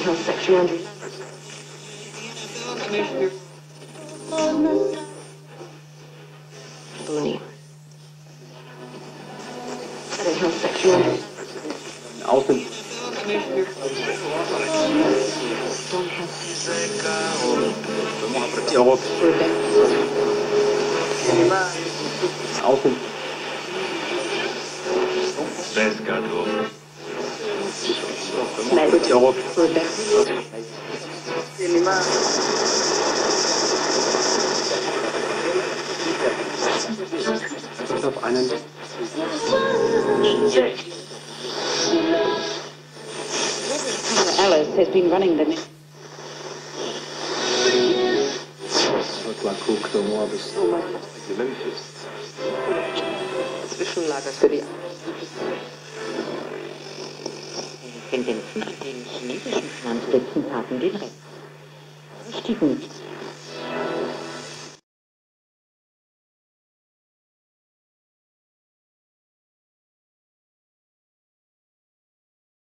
section. Booney. At a health section. Außen. Europe. Außen. Europe. Alice has been running the Zwischenlager für die Tendenzen, die den chinesischen Finanzplätzen taten, die Sie stiegen nicht